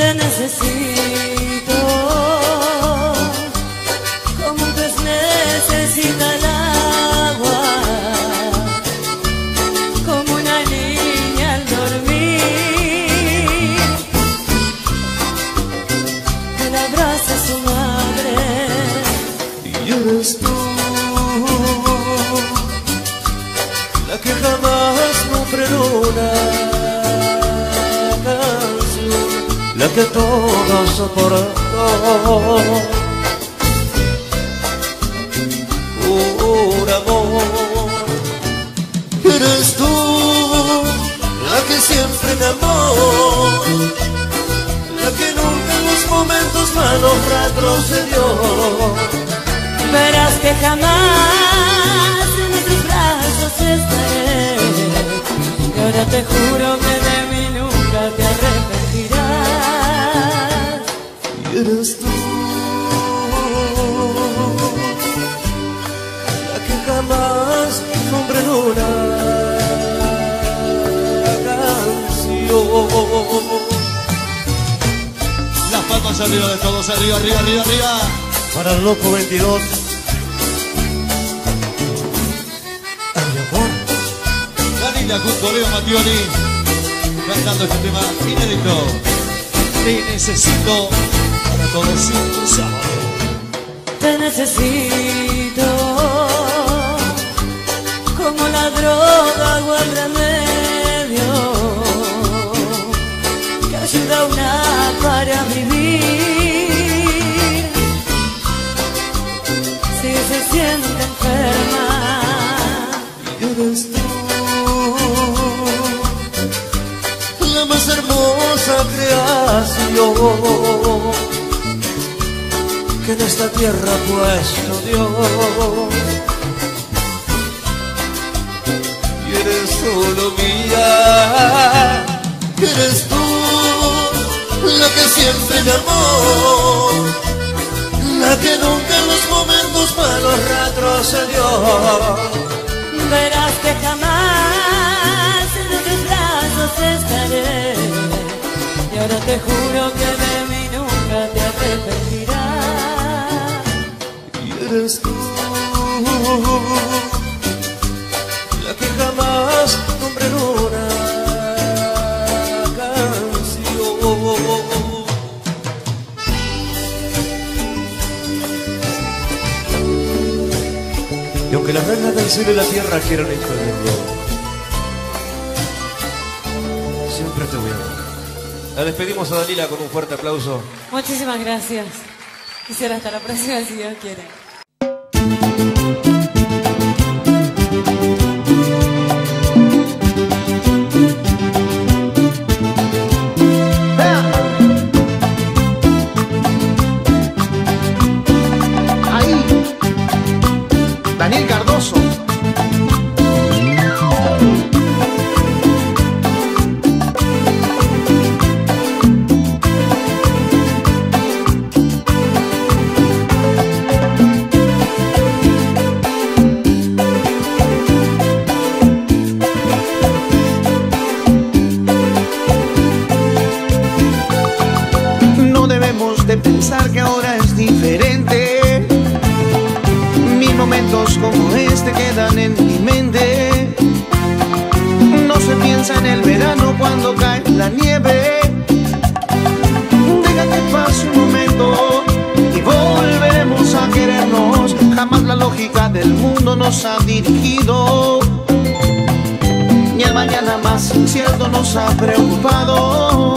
te necesito, que todo soportó. Un amor, eres tú la que siempre me amó, la que nunca en los momentos malos retrocedió. Verás que jamás en tus brazos estaré. Y ahora te juro que de mí nunca te arrepentirás. Eres tú la que jamás nombre en una canción. Las palmas arriba de todos, arriba, arriba, arriba, arriba. Para el loco 22. Ay, amor. Danila junto a Leo Mattioli cantando este tema inédito. Te necesito Te necesito como la droga o el remedio que ayuda a una para vivir. Si se siente enferma, eres tú. La más hermosa creación en esta tierra ha puesto Dios. Y eres solo mía, eres tú la que siempre me amó, la que nunca en los momentos malos retrocedió. verás que jamás en tus brazos estaré. Y ahora te juro que de mí nunca te arrepentirás. Eres tú la que jamás nombre en una canción. Y aunque las reglas del cielo y la tierra quieran impedirlo, siempre te voy a amar. La despedimos a Dalila con un fuerte aplauso. Muchísimas gracias. Quisiera hasta la próxima si Dios quiere. Música del mundo nos ha dirigido. Ni el mañana más incierto nos ha preocupado.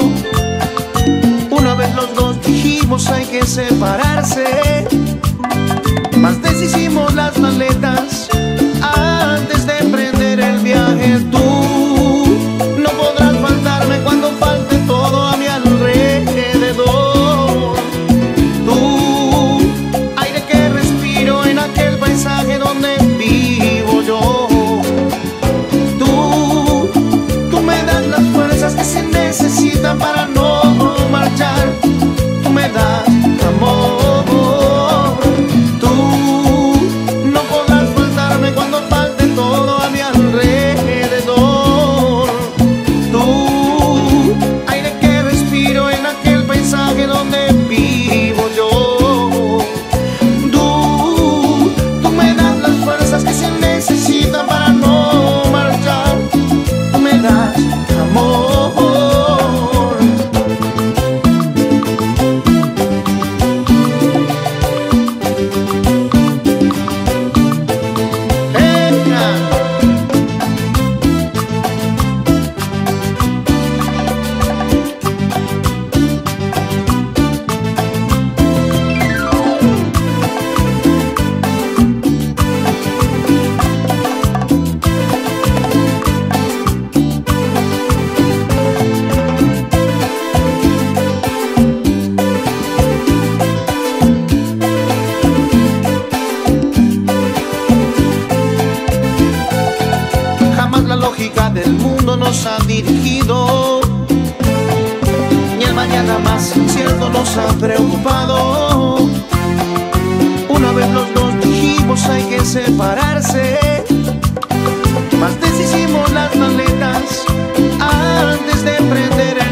Una vez los dos dijimos hay que separarse, más deshicimos las maletas antes de emprender el viaje. Tú cosa preocupado. Una vez los dos dijimos hay que separarse. Más deshicimos las maletas antes de prender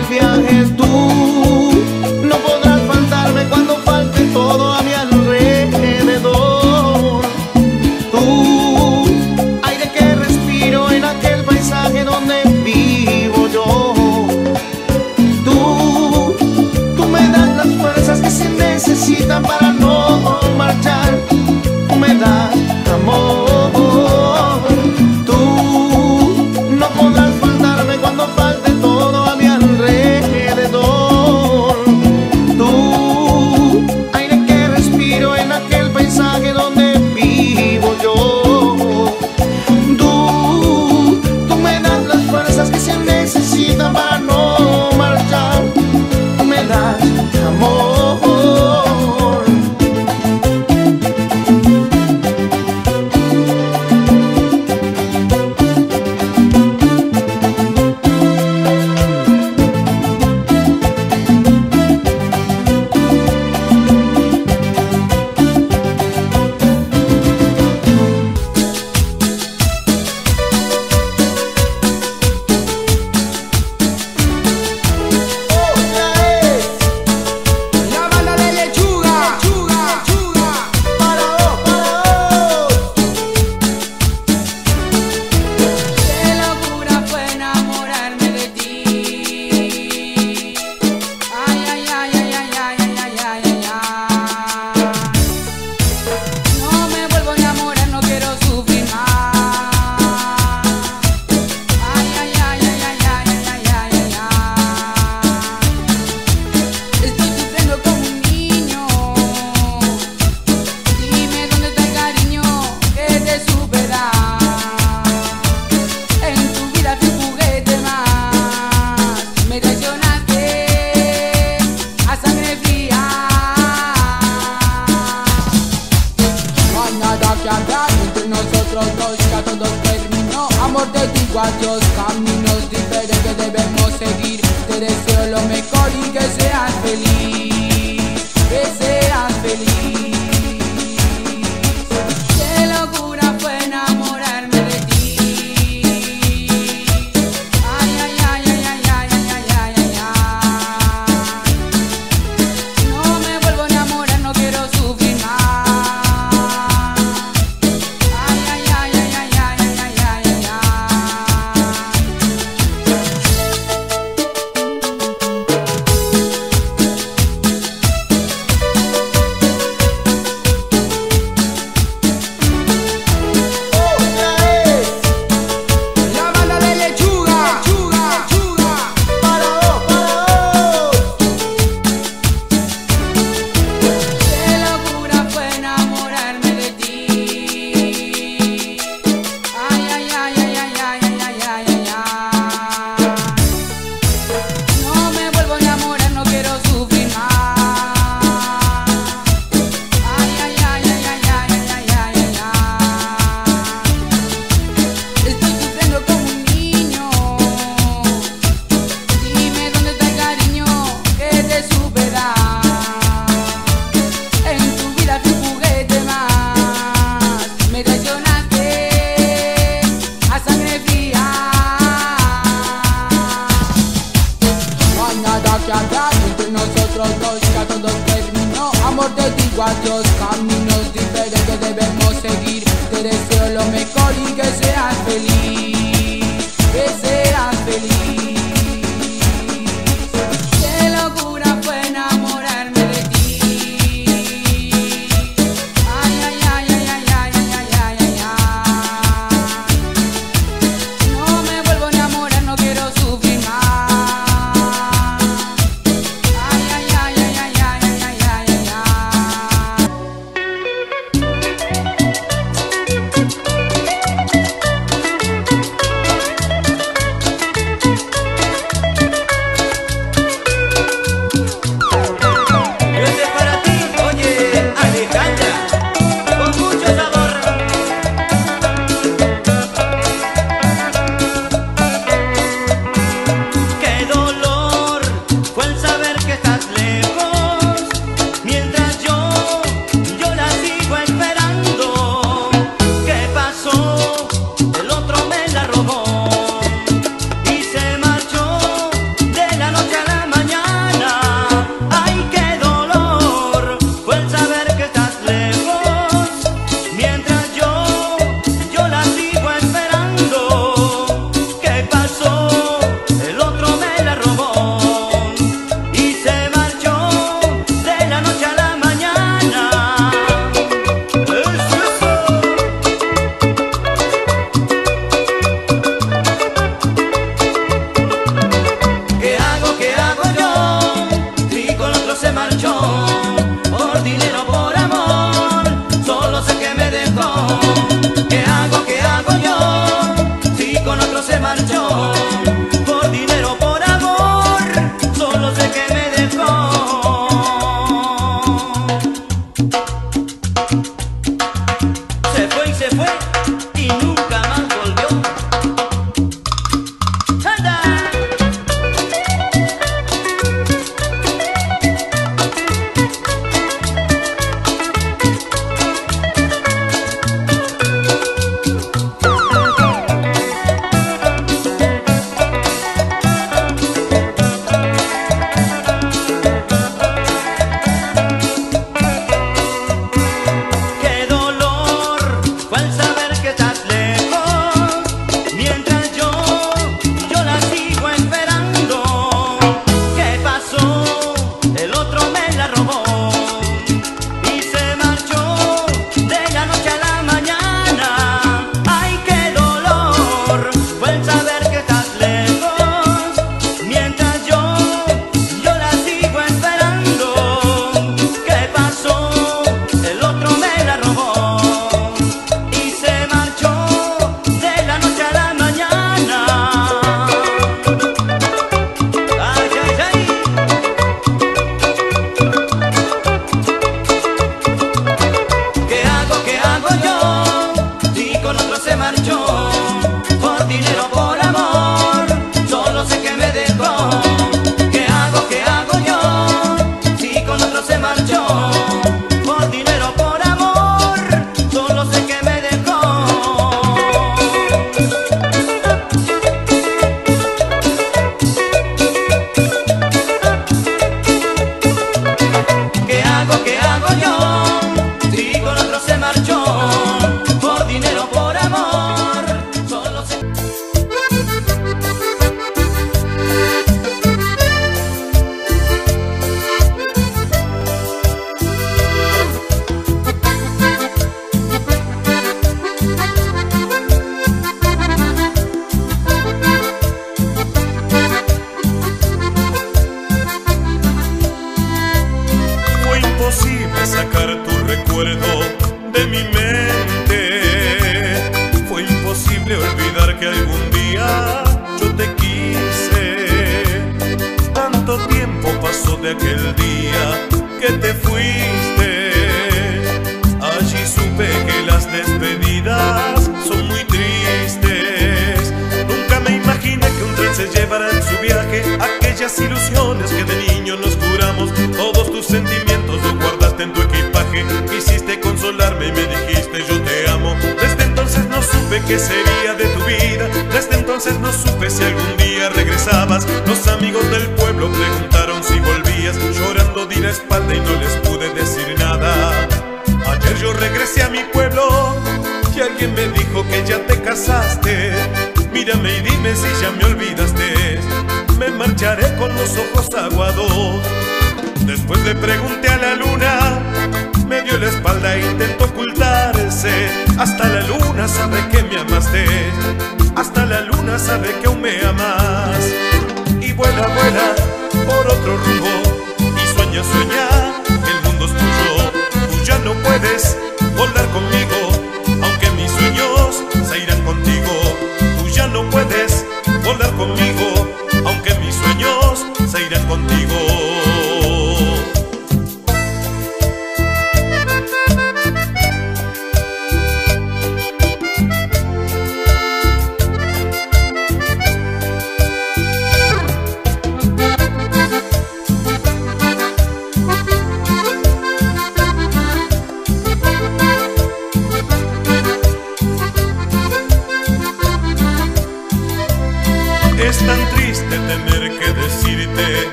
se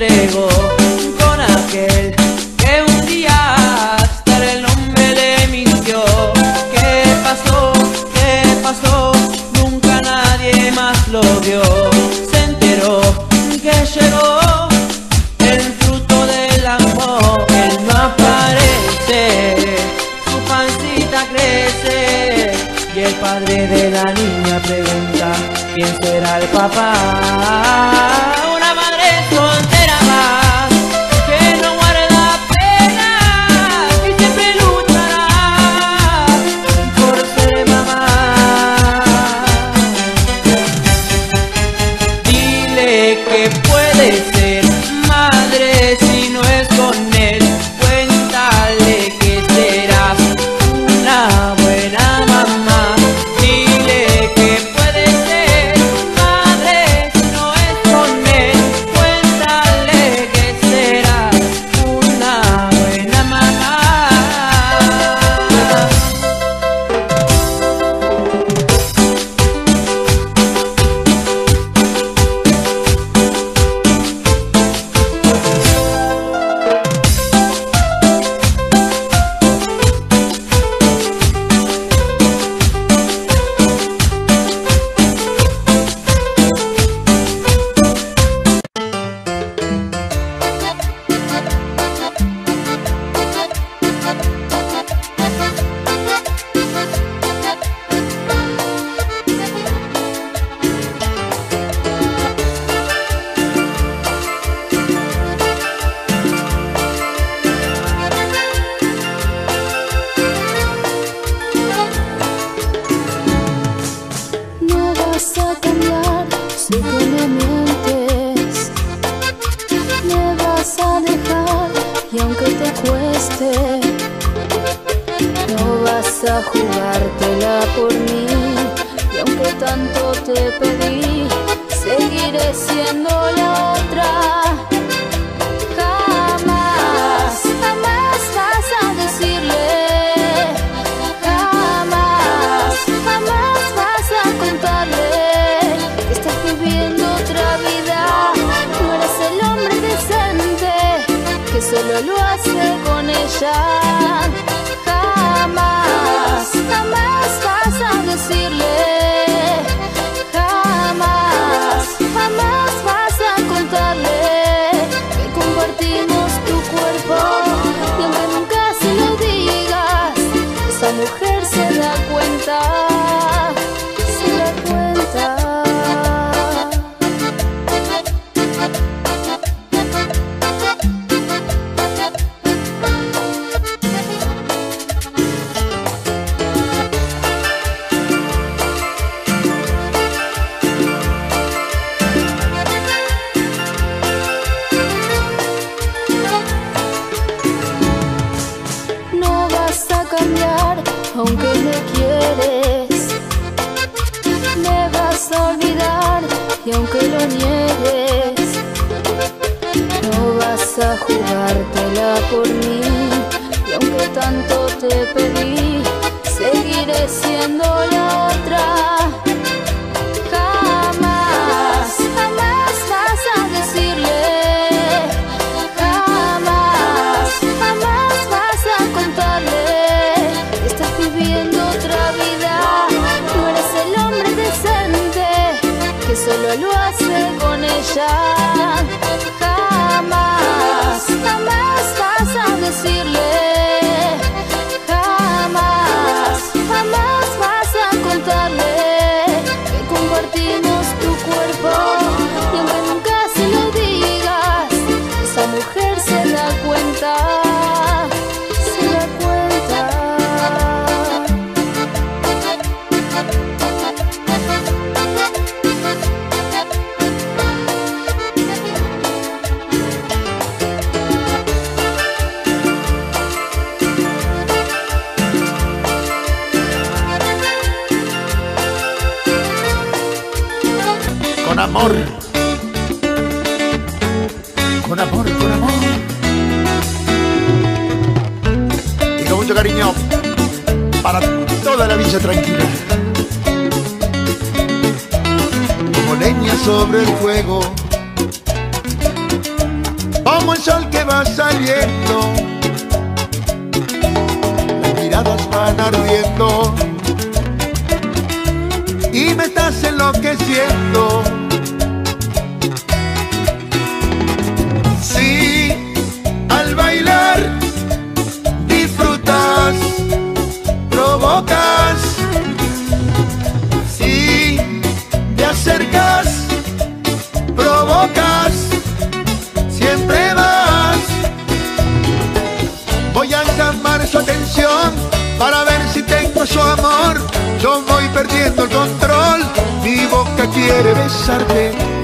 entregó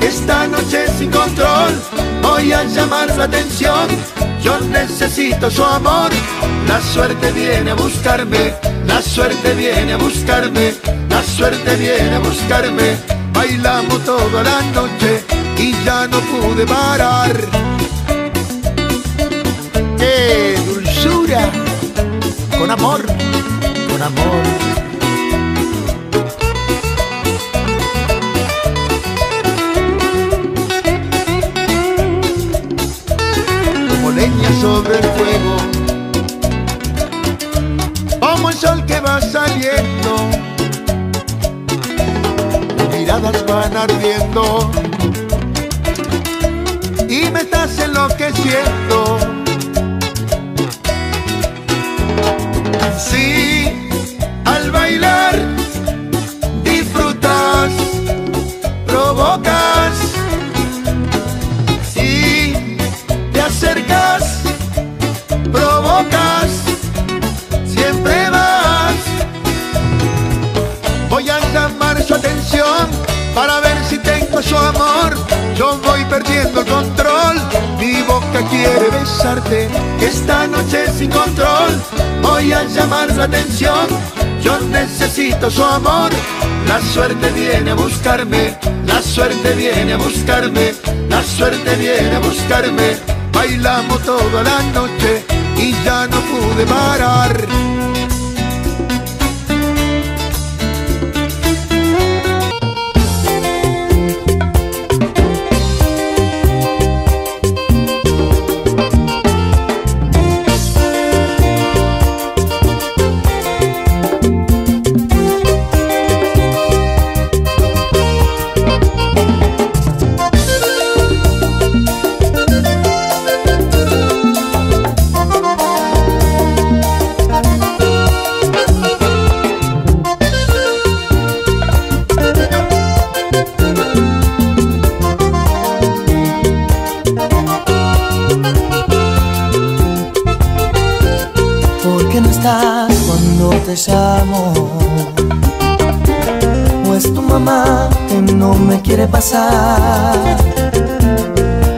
Esta noche sin control, voy a llamar su atención. Yo necesito su amor. La suerte viene a buscarme, la suerte viene a buscarme, la suerte viene a buscarme. Bailamos toda la noche y ya no pude parar. ¡Qué dulzura! Con amor, con amor. Sobre el fuego, como el sol que va saliendo, miradas van ardiendo. Y me estás enloqueciendo. Sí, al bailar control, mi boca quiere besarte. Esta noche sin control, voy a llamar su atención. Yo necesito su amor. La suerte viene a buscarme, la suerte viene a buscarme, la suerte viene a buscarme. Bailamos toda la noche y ya no pude parar.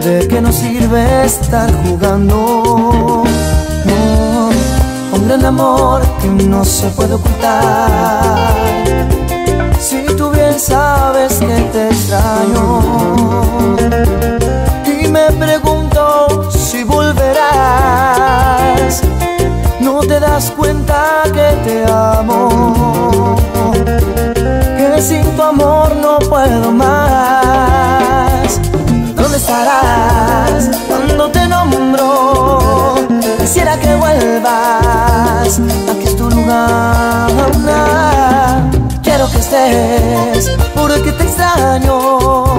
¿De qué nos sirve estar jugando? No, en amor que no se puede ocultar. Si tú bien sabes que te extraño y me pregunto si volverás. No te das cuenta que te amo, Estés, porque te extraño.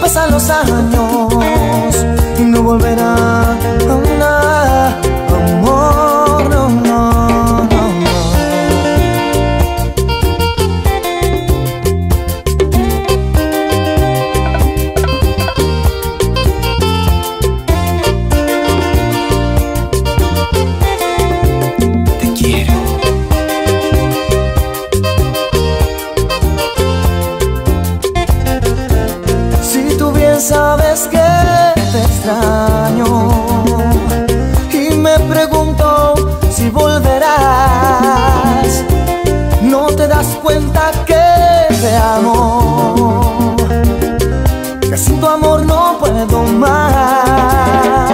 Pasan los años y no volverá cuenta que te amo, que sin tu amor no puedo más.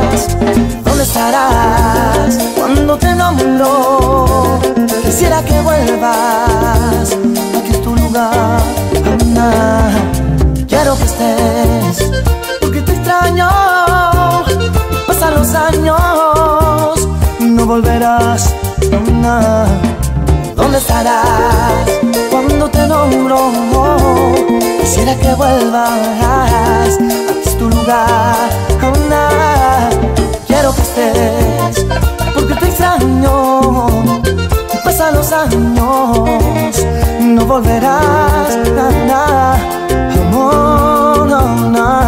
¿Dónde estarás cuando te nombro? Quisiera que vuelvas, aquí es tu lugar. Anda. Quiero que estés, porque te extraño. Pasan los años, no volverás. No, ¿Dónde estarás cuando te nombro? Quisiera que vuelvas, es tu lugar. Quiero que estés, porque te extraño. Pasan los años, no volverás. Amor, no, no.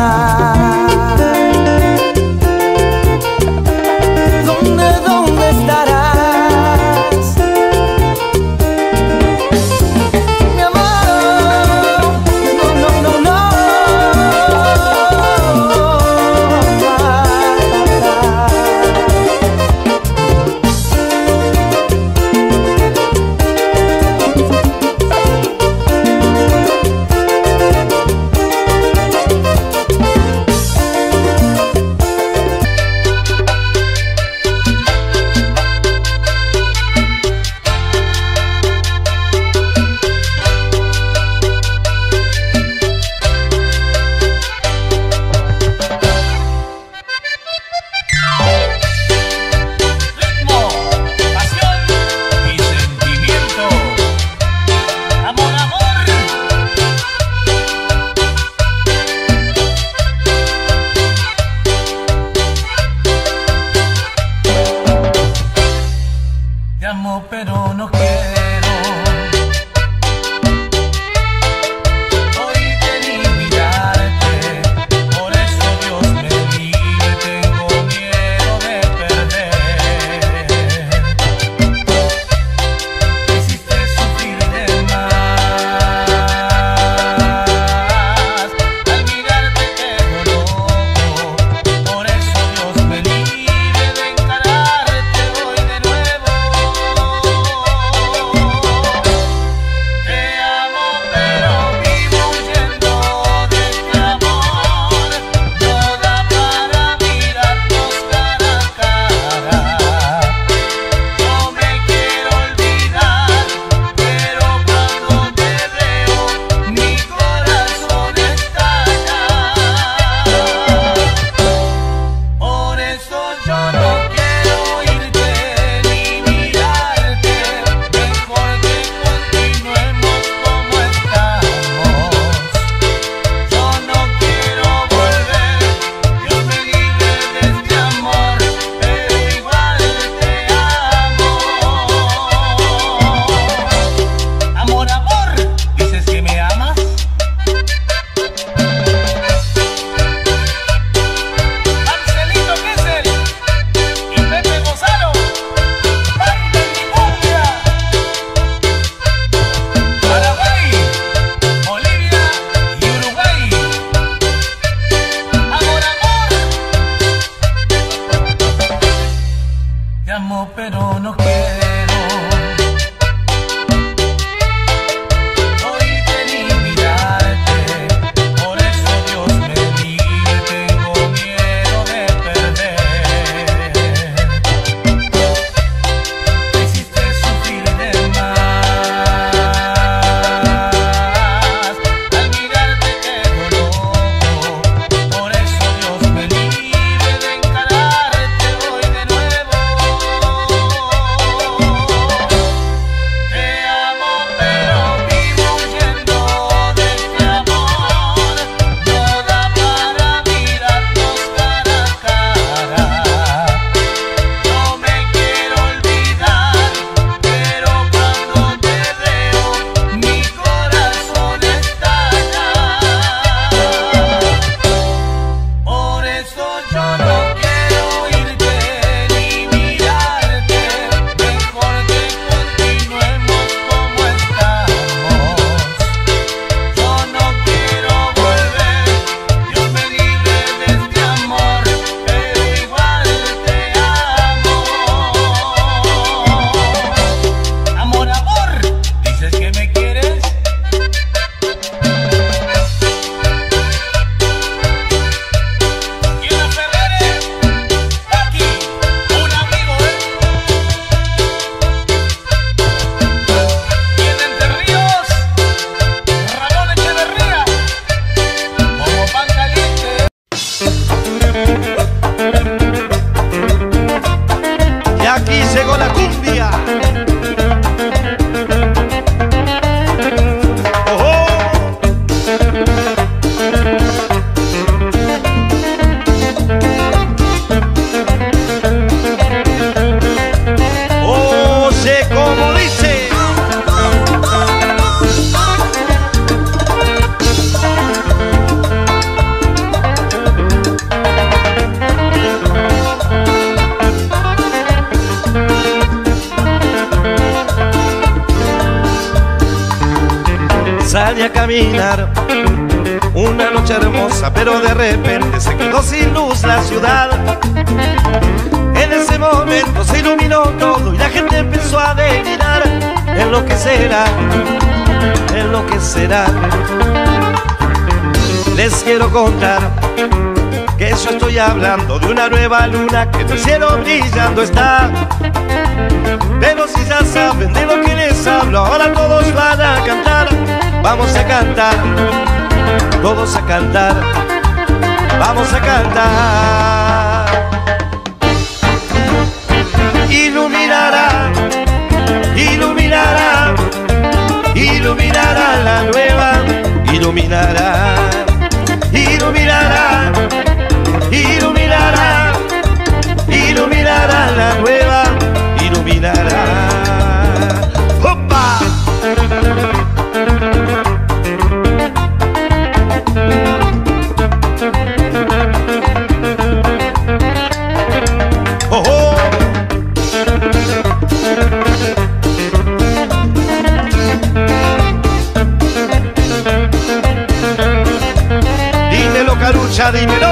Caminar una noche hermosa, pero de repente se quedó sin luz la ciudad. En ese momento se iluminó todo y la gente empezó a delirar en lo que será, en lo que será. Les quiero contar que yo estoy hablando de una nueva luna que en el cielo brillando está. Pero si ya saben de lo que les hablo, ahora todos van a cantar. Vamos a cantar, todos a cantar, vamos a cantar. Iluminará, iluminará, iluminará la nueva, iluminará, iluminará, iluminará, iluminará la nueva, Carucha, dímelo.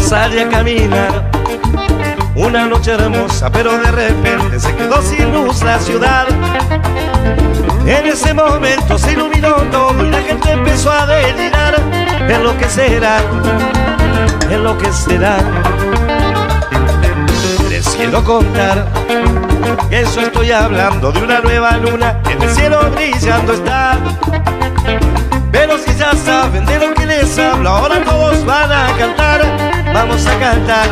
Sale a caminar una noche hermosa, pero de repente se quedó sin luz la ciudad. En ese momento se iluminó todo y la gente empezó a delirar en lo que será, en lo que será. Les quiero contar que eso estoy hablando de una nueva luna que en el cielo brillando está. Pero si ya saben de lo que les hablo, ahora todos van a cantar. Vamos a cantar,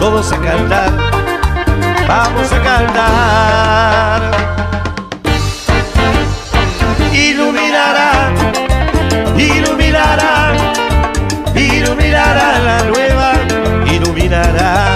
todos a cantar, vamos a cantar. Iluminará, iluminará la nueva, iluminará,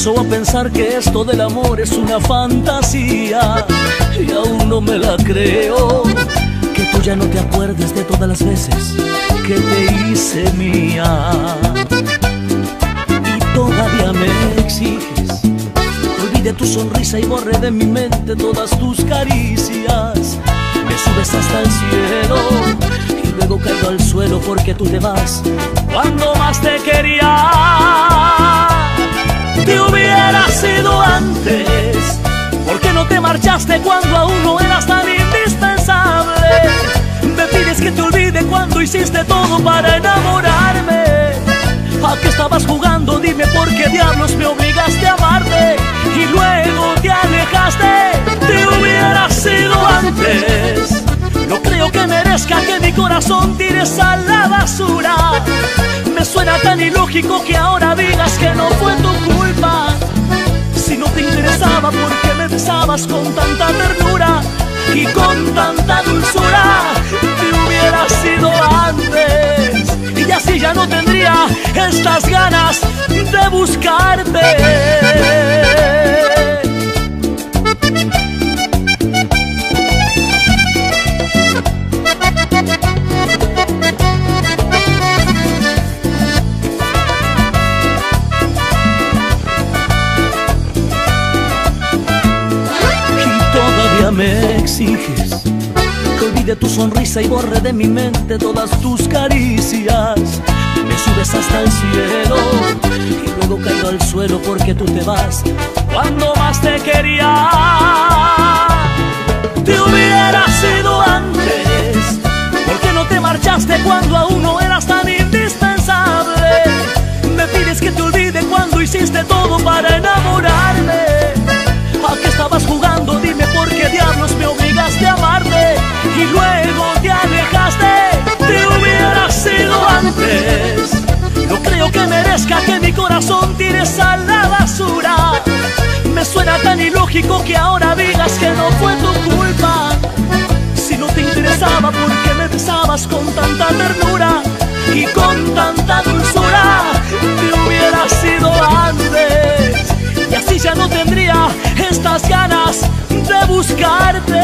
Empiezo a pensar que esto del amor es una fantasía y aún no me la creo. Que tú ya no te acuerdes de todas las veces que te hice mía y todavía me exiges. Olvide tu sonrisa y borre de mi mente todas tus caricias. Me subes hasta el cielo y luego caigo al suelo porque tú te vas cuando más te quería. Te hubiera sido antes, porque no te marchaste cuando aún no eras tan indispensable. Me pides que te olvide cuando hiciste todo para enamorarme. ¿A qué estabas jugando? Dime por qué diablos me obligaste a amarte y luego te alejaste. Te hubiera sido antes. No creo que merezca que mi corazón tires a la basura. Suena tan ilógico que ahora digas que no fue tu culpa. Si no te interesaba, ¿por qué me besabas con tanta ternura y con tanta dulzura? Te hubiera sido antes y así ya no tendría estas ganas de buscarte. Olvide tu sonrisa y borre de mi mente todas tus caricias. Me subes hasta el cielo y luego caigo al suelo porque tú te vas cuando más te quería. Te hubiera sido antes, porque no te marchaste cuando aún no eras tan indispensable. Me pides que te olvide cuando hiciste todo para enamorarme. ¿A qué estabas jugando? Dime por qué diablos me obligaste a amarte y luego te alejaste. Te hubiera sido antes. No creo que merezca que mi corazón tires a la basura. Me suena tan ilógico que ahora digas que no fue tu culpa. Si no te interesaba, ¿por qué me besabas con tanta ternura y con tanta dulzura? Te hubiera sido antes. Y así ya no tendría estas ganas de buscarte.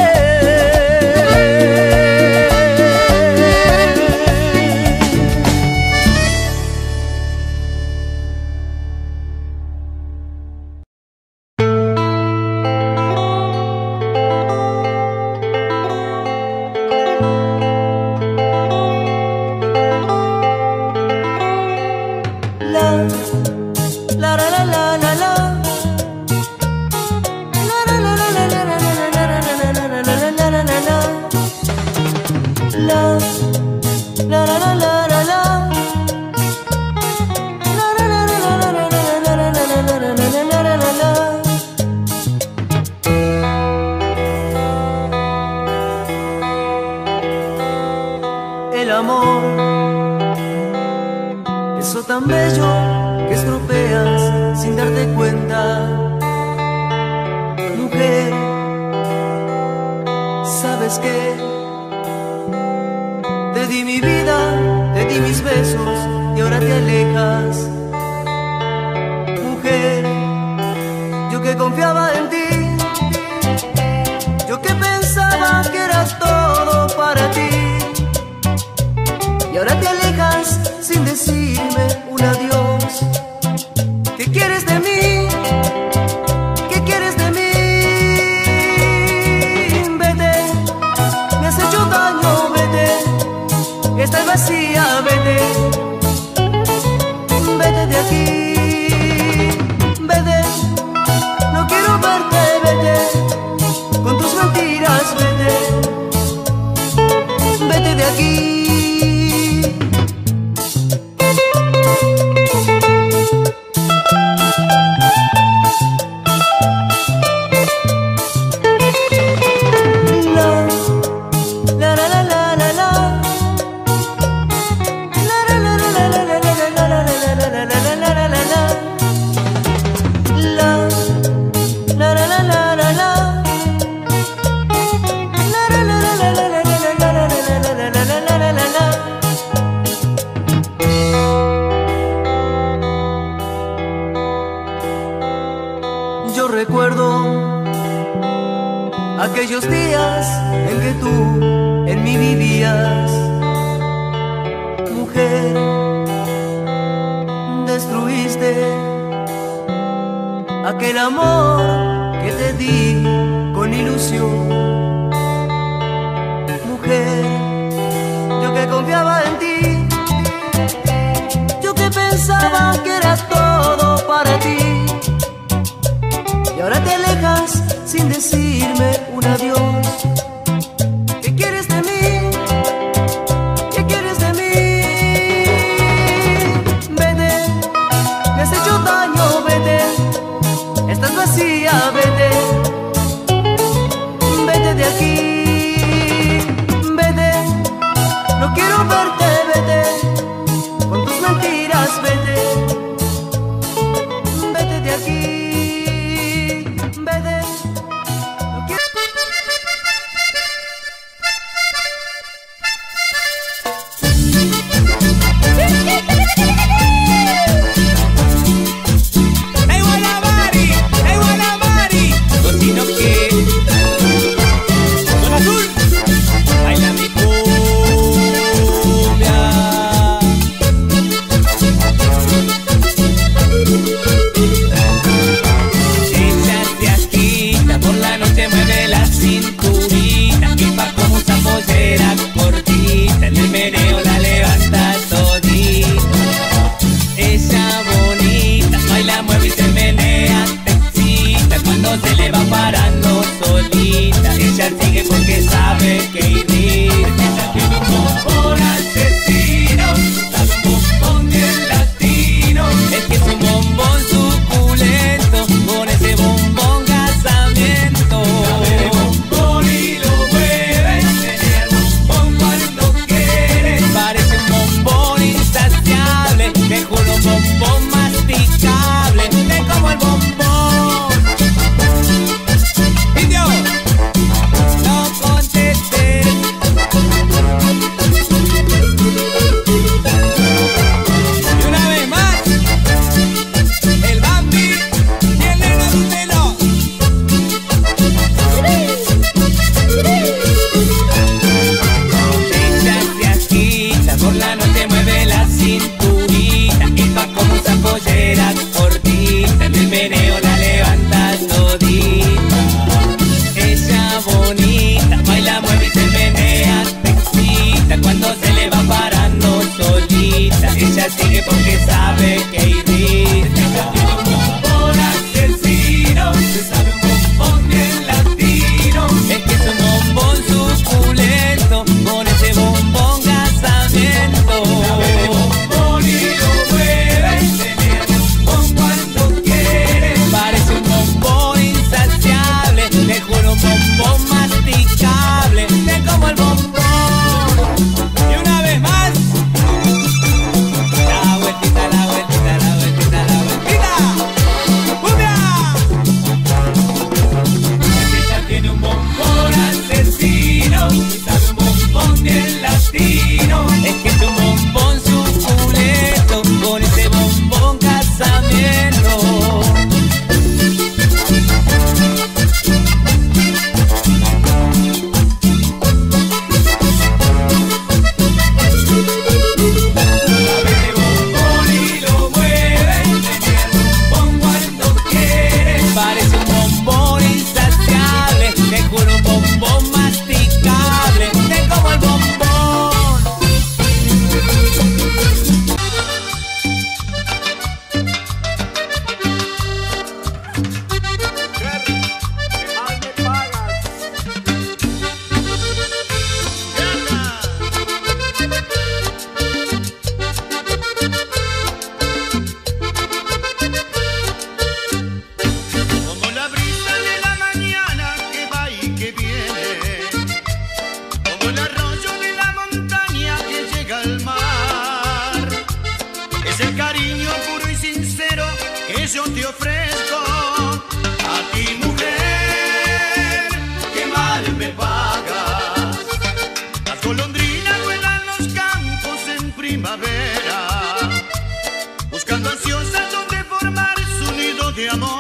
fantasía. meia-noite.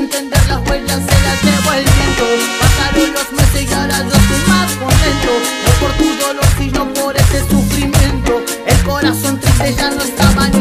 entender las huellas se las llevo el viento. Pasaron los meses y ahora yo estoy más contento. No por tu dolor sino por ese sufrimiento. El corazón triste ya no está manejado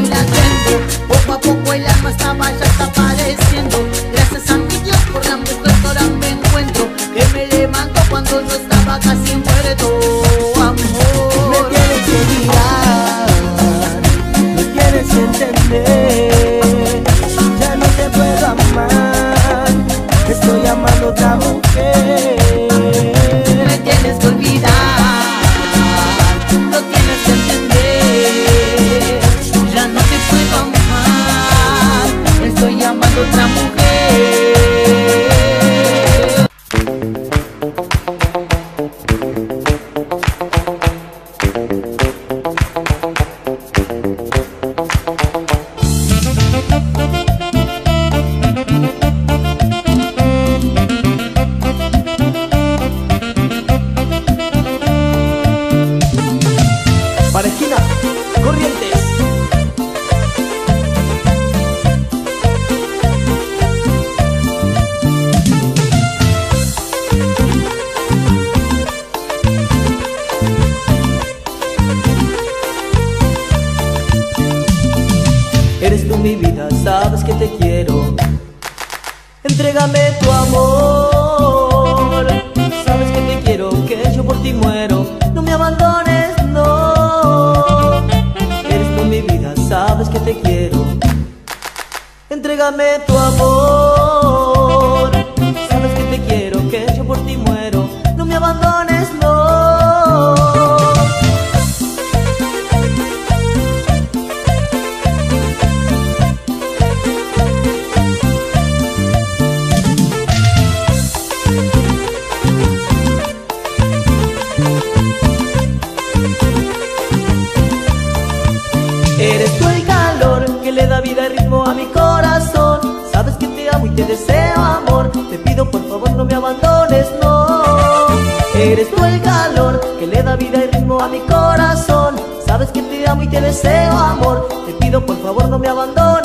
a mi corazón. Sabes que te amo y te deseo amor. Te pido por favor no me abandones.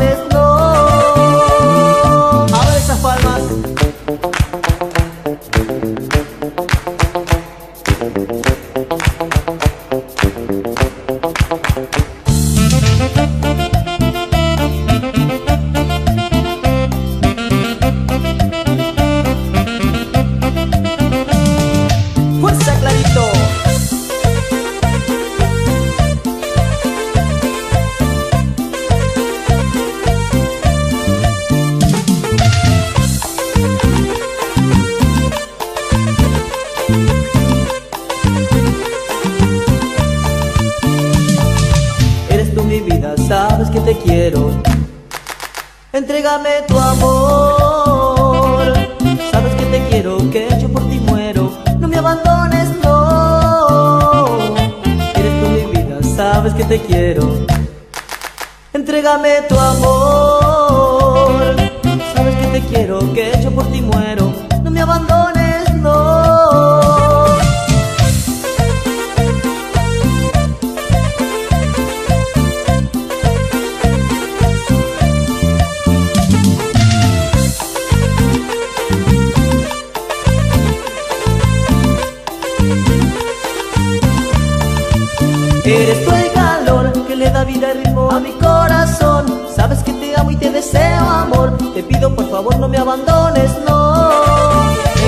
A mi corazón, sabes que te amo y te deseo amor. Te pido por favor no me abandones, no.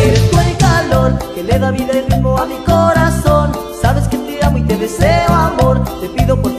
Eres tú el calor que le da vida y ritmo a mi corazón. Sabes que te amo y te deseo amor. Te pido por